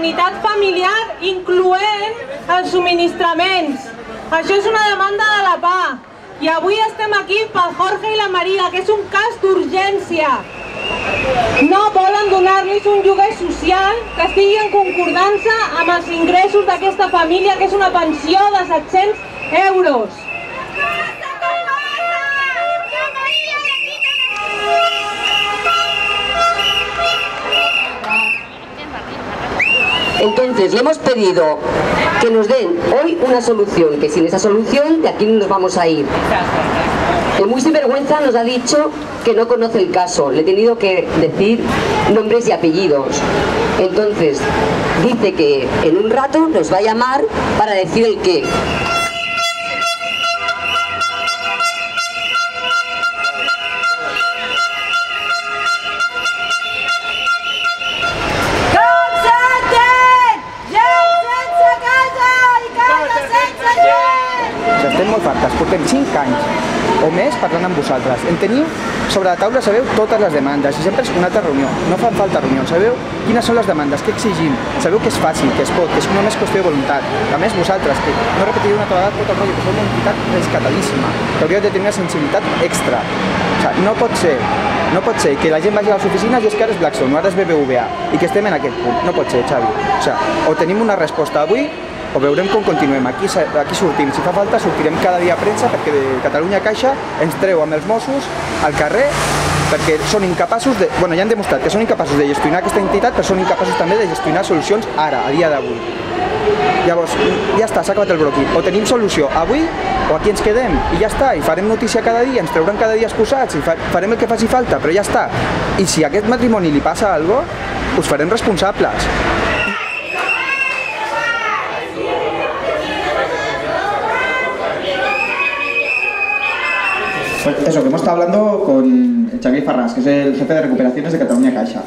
unitat familiar, incloent els subministraments. Això és una demanda de la PA. I avui estem aquí pel Jorge i la Maria, que és un cas d'urgència. No volen donar-los un lloguer social que estigui en concordança amb els ingressos d'aquesta família, que és una pensió de 700 euros. Entonces, le hemos pedido que nos den hoy una solución, que sin esa solución de aquí no nos vamos a ir. El muy sinvergüenza nos ha dicho que no conoce el caso, le he tenido que decir nombres y apellidos. Entonces, dice que en un rato nos va a llamar para decir el qué. Estem molt fartes, portem 5 anys o més parlant amb vosaltres. En teniu sobre la taula, sabeu totes les demandes i sempre és una altra reunió. No fan falta reunions, sabeu quines són les demandes, què exigim, sabeu que és fàcil, que es pot, que és només qüestió de voluntat. A més, vosaltres, que no repetiré una altra vegada tot el rotllo, que sou una entitat rescatadíssima, que hauríeu de tenir una sensibilitat extra. O sigui, no pot ser, no pot ser que la gent vagi a les oficines i és que ara és Blackstone, ara és BBVA, i que estem en aquest punt. No pot ser, Xavi. O sigui, o tenim una resposta avui o veurem com continuem. Aquí, aquí sortim. Si fa falta, sortirem cada dia a premsa perquè de Catalunya Caixa ens treu amb els Mossos al carrer perquè són incapaços de... Bueno, ja han demostrat que són incapaços de gestionar aquesta entitat, però són incapaços també de gestionar solucions ara, a dia d'avui. Llavors, ja està, s'ha acabat el broqui. O tenim solució avui o aquí ens quedem i ja està, i farem notícia cada dia, ens trauran cada dia exposats i fa, farem el que faci falta, però ja està. I si a aquest matrimoni li passa alguna cosa, us farem responsables. Pues eso, que hemos estado hablando con Xavier Farras, que es el jefe de recuperaciones de Cataluña Caixa.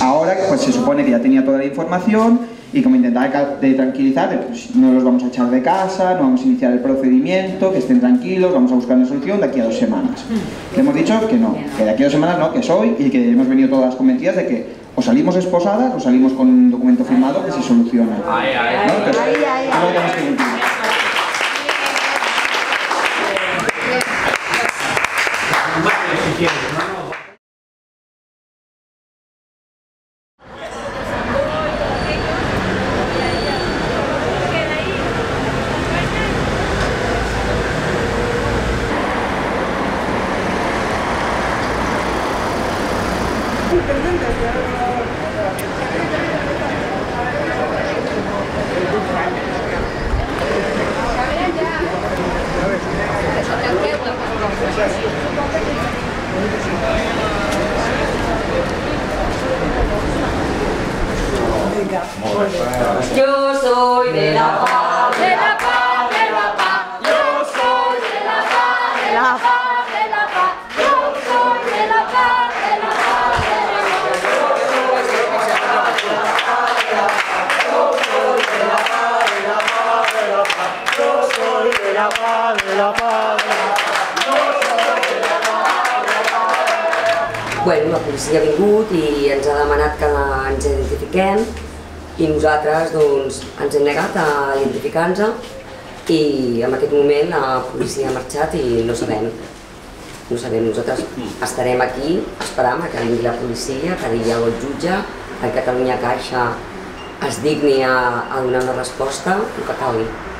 Ahora pues se supone que ya tenía toda la información y como intentaba de tranquilizar, pues, no los vamos a echar de casa, no vamos a iniciar el procedimiento, que estén tranquilos, vamos a buscar una solución de aquí a dos semanas. Le hemos dicho que no, que de aquí a dos semanas no, que es hoy y que hemos venido todas convencidas de que o salimos esposadas o salimos con un documento firmado que se soluciona. ¿no? Entonces, no Grazie. Bueno, la policia ha vingut i ens ha demanat que ens identifiquem i nosaltres doncs, ens hem negat a identificar-nos i en aquest moment la policia ha marxat i no sabem. No sabem, nosaltres estarem aquí esperant que vingui la policia, que digui el jutge, que Catalunya Caixa es digni a, a donar una resposta, el que calgui.